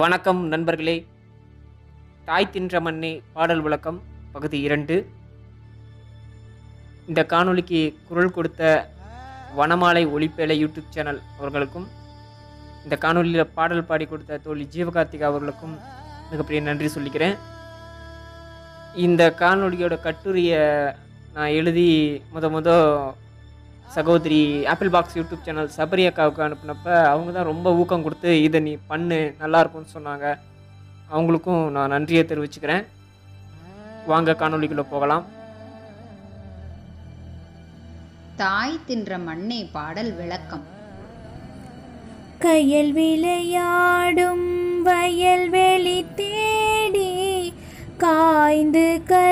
வணக்கம் நண்பர்களே. தாய் தின்ற மண்ணே பாடல் விளக்கம் பகுதி இரண்டு. இந்த காணொலிக்கு குரல் கொடுத்த வனமாலை ஒளிப்பேலை யூடியூப் சேனல் அவர்களுக்கும் இந்த காணொலியில் பாடல் பாடி கொடுத்த தோழி ஜீவகார்த்திகா அவர்களுக்கும் மிகப்பெரிய நன்றி சொல்லிக்கிறேன். இந்த காணொலியோட கட்டுரையை நான் எழுதி முத முத சகோதரி Apple box YouTube channel Sabari அக்காவுக்கு அனுப்புனப்ப அவங்க தான் ரொம்ப ஊக்கம் கொடுத்து இதை நீ பண்ணு நல்லா இருக்கும்னு சொன்னாங்க. அவங்களுக்கும் நான் நன்றியை தெரிவிச்சுக்கிறேன். வாங்க காணொளிக்குள்ளே போகலாம். தாய் தின்ற மண்ணே பாடல் விளக்கம். கையில் விளையாடும் வயல்வெளி தேடி காய்ந்து கலிந்தன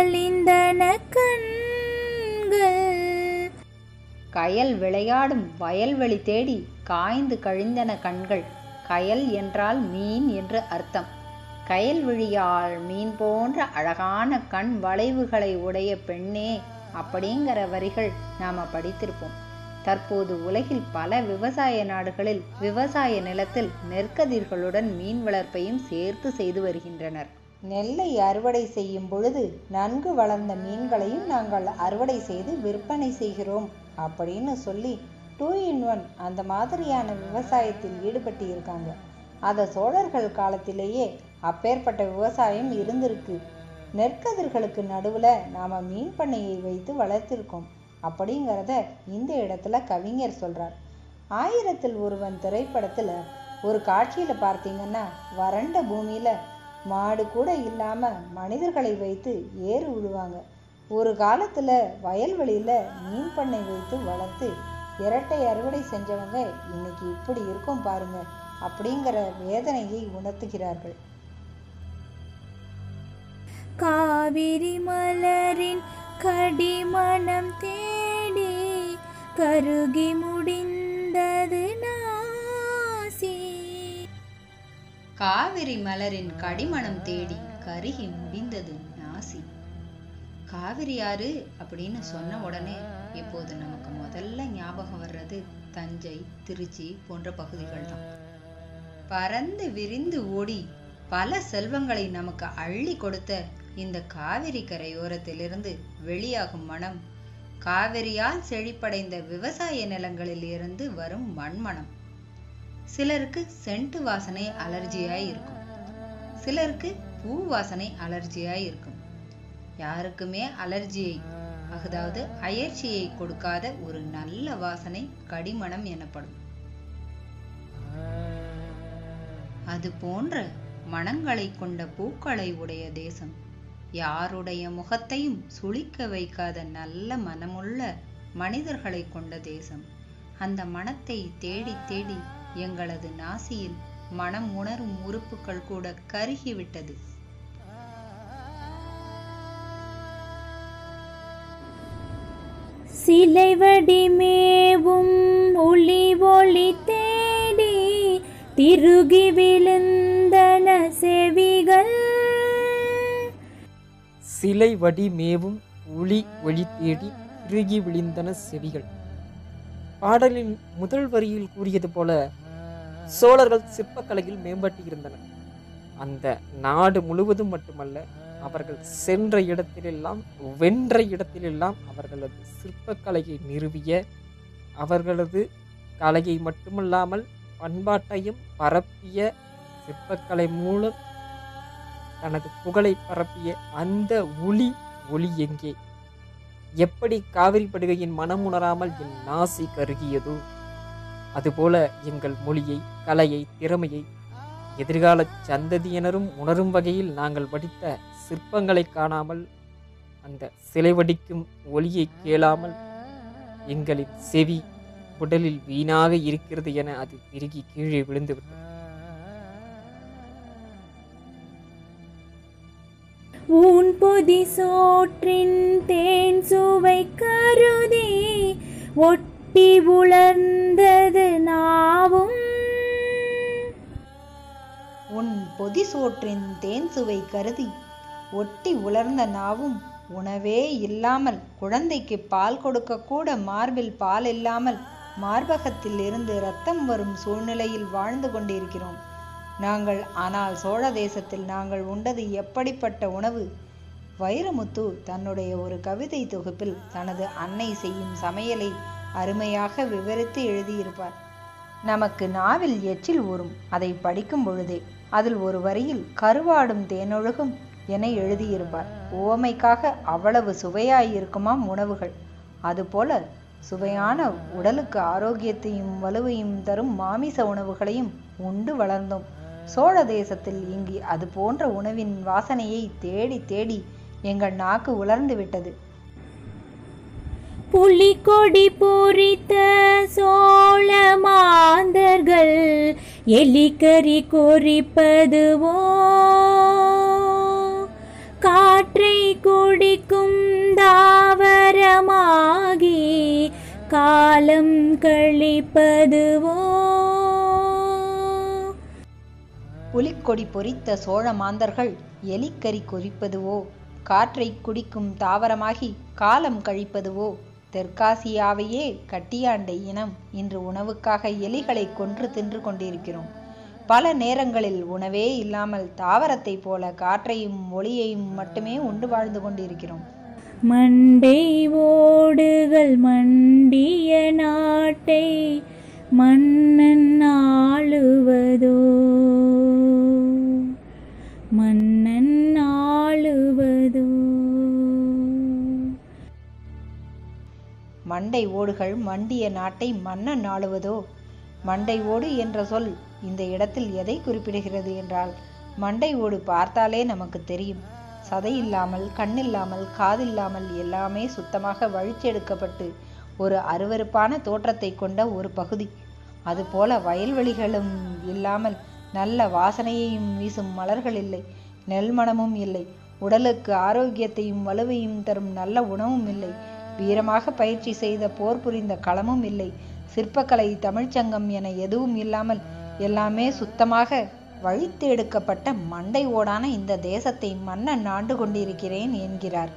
கயல் விளையாடும் வயல்வெளி தேடி காய்ந்து கழிந்தன கண்கள். கயல் என்றால் மீன் என்று அர்த்தம். கயல் விழியால் மீன் போன்ற அழகான கண் வளைவுகளை உடைய பெண்ணே அப்படிங்கிற வரிகள் நாம் படித்திருப்போம். தற்போது உலகில் பல விவசாய நாடுகளில் விவசாய நிலத்தில் நெற்கதிர்களுடன் மீன் வளர்ப்பையும் சேர்த்து செய்து வருகின்றனர். நெல்லை அறுவடை செய்யும் பொழுது நன்கு வளர்ந்த மீன்களையும் நாங்கள் அறுவடை செய்து விற்பனை செய்கிறோம். அப்படின்னு சொல்லி டூ இன் ஒன் அந்த மாதிரியான விவசாயத்தில் ஈடுபட்டு இருக்காங்க அதை சோழர்கள் காலத்திலேயே அப்பேற்பட்ட விவசாயம் இருந்திருக்கு. நெற்கதிர்களுக்கு நடுவில் நாம் மீன் பண்ணையை வைத்து வளர்த்திருக்கோம் அப்படிங்கிறத இந்த இடத்துல கவிஞர் சொல்கிறார் ஆயிரத்தில் ஒருவன் திரைப்படத்தில் ஒரு காட்சியில் பார்த்தீங்கன்னா வறண்ட பூமியில் மாடு கூட இல்லாமல் மனிதர்களை வைத்து ஏறு விடுவாங்க ஒரு காலத்தில் வயல்வெளியில் மீன் பண்ணை வைத்து வளர்த்து இரட்டை அறுவடை செஞ்சவங்க இன்னைக்கு இப்படி இருக்கும் பாருங்க அப்படிங்கிற வேதனையை உணர்த்துகிறார்கள். காவிரி மலரின் கடிமணம் தேடி கருகி முடிந்தது நாசி. காவிரி மலரின் கடிமணம் தேடி கருகி முடிந்தது நாசி. காவிரி ஆறு அப்படின்னு சொன்ன உடனே இப்போது நமக்கு முதல்ல ஞாபகம் வர்றது தஞ்சை திருச்சி போன்ற பகுதிகள் தான். பறந்து விரிந்து ஓடி பல செல்வங்களை நமக்கு அள்ளி கொடுத்த இந்த காவிரி கரையோரத்திலிருந்து வெளியாகும் மனம் காவிரியால் செழிப்படைந்த விவசாய நிலங்களில் இருந்து வரும் மண்மணம் சிலருக்கு சென்ட் வாசனை அலர்ஜியாய் இருக்கும். சிலருக்கு பூ வாசனை அலர்ஜியாய் இருக்கும். யாருக்குமே அலர்ஜியை அதாவது அயற்சியை கொடுக்காத ஒரு நல்ல வாசனை கடிமணம் எனப்படும். அது போன்ற மனங்களை கொண்ட பூக்களை உடைய தேசம் யாருடைய முகத்தையும் சுளிக்க வைக்காத நல்ல மனமுள்ள மனிதர்களை கொண்ட தேசம் அந்த மனத்தை தேடி தேடி எங்களது நாசியில் மனம் உணரும் உறுப்புகள் கூட கருகிவிட்டது. சிலை வடிமேவும் ஒளி ஒளி தேடி திருகி விழுந்தன செவிகள். சிலை வடி மேவும் ஒளி ஒளி தேடி திருகி விழுந்தன செவிகள். பாடலின் முதல் வரியில் கூறியது போல சோழர்கள் சிற்பக்கலையில் மேம்பட்டு இருந்தனர் அந்த நாடு முழுவதும் மட்டுமல்ல அவர்கள் சென்ற இடத்திலெல்லாம் வென்ற இடத்திலெல்லாம் அவர்களது சிற்பக்கலையை நிறுவிய அவர்களது கலையை மட்டுமல்லாமல் பண்பாட்டையும் பரப்பிய சிற்பக்கலை மூலம் தனது புகழை பரப்பிய அந்த ஒளி ஒளி எங்கே? எப்படி காவிரி படுகையின் மனம் உணராமல் என் நாசி கருகியதோ அதுபோல எங்கள் மொழியை கலையை திறமையை எதிர்கால சந்ததியினரும் உணரும் வகையில் நாங்கள் வடித்த சிற்பங்களை காணாமல் அந்த சிலை வடிக்கும் ஒளியை கேளாமல் எங்களின் செவி உடலில் வீணாக இருக்கிறது என அது திருகி கீழே விழுந்துவிட்டது. ஊன் பொதி சோற்றின் தேன் சுவை கருதி ஒட்டி உலர்ந்தது நாவும் உன் பொதி சோற்றின் தேன் சுவை கருதி ஒட்டி உலர்ந்த நாவும் உணவே இல்லாமல் குழந்தைக்கு பால் கொடுக்க கூட மார்பில் பால் இல்லாமல் மார்பகத்தில் இருந்து ரத்தம் வரும் சூழ்நிலையில் வாழ்ந்து கொண்டிருக்கிறோம். நாங்கள் ஆனால் சோழ தேசத்தில் நாங்கள் உண்டது எப்படிப்பட்ட உணவு? வைரமுத்து தன்னுடைய ஒரு கவிதை தொகுப்பில் தனது அன்னை செய்யும் சமையலை அருமையாக விவரித்து எழுதியிருப்பார். நமக்கு நாவில் எச்சில் ஊறும். அதை படிக்கும் பொழுதே அதில் ஒரு வரியில் கருவாடும் தேனொழுகும் என எழுதியிருப்பார். உவமைக்காக அவ்வளவு சுவையாயிருக்குமாம் உணவுகள். அதுபோல சுவையான உடலுக்கு ஆரோக்கியத்தையும் வலுவையும் தரும் மாமிச உணவுகளையும் உண்டு வளர்ந்தோம். சோழ தேசத்தில் இங்கு அது போன்ற உணவின் வாசனையை தேடி தேடி எங்கள் நாக்கு உலர்ந்து விட்டது. புலிகொடி பொறித்த சோழ மாந்தர்கள் எலிக்கறி குறிப்பதுவோ? காற்றை குடிக்கும் தாவரமாகி காலம் கழிப்பதுவோ? புலிக்கொடி பொறித்த சோழ மாந்தர்கள் எலிக்கறி கொறிப்பதுவோ? காற்றை குடிக்கும் தாவரமாகி காலம் கழிப்பதுவோ? தெற்காசியாவையே கட்டியாண்ட இனம் இன்று உணவுக்காக எலிகளை கொன்று தின்று கொண்டிருக்கிறோம். பல நேரங்களில் உணவே இல்லாமல் தாவரத்தைப் போல காற்றையும் ஒளியையும் மட்டுமே உண்டு வாழ்ந்து கொண்டிருக்கிறோம். மண்டை ஓடுகள் மண்டிய நாட்டை மன்னன் ஆளுவதோ? மண் மண்டை ஓடுகள் மண்டிய நாட்டை மன்னன் ஆளுவதோ மண்டை ஓடு என்ற சொல் இந்த இடத்தில் எதை குறிப்பிடுகிறது என்றால் மண்டை ஓடு பார்த்தாலே நமக்கு தெரியும். சதை இல்லாமல் கண்ணில்லாமல் காதில்லாமல் எல்லாமே சுத்தமாக வழிச்செடுக்கப்பட்டு ஒரு அருவருப்பான தோற்றத்தை கொண்ட ஒரு பகுதி. அதுபோல வயல்வெளிகளும் இல்லாமல் நல்ல வாசனையையும் வீசும் மலர்கள் இல்லை நெல்மணமும் இல்லை உடலுக்கு ஆரோக்கியத்தையும் வலுவையும் தரும் நல்ல உணவும் இல்லை வீரமாக பயிற்சி செய்த போர் புரிந்த களமும் இல்லை. சிற்பக்கலை தமிழ்ச்சங்கம் என எதுவும் இல்லாமல் எல்லாமே சுத்தமாக வழித்து எடுக்கப்பட்ட மண்டை ஓடான இந்த தேசத்தை மன்னன் ஆண்டு கொண்டிருக்கிறேன் என்கிறார்.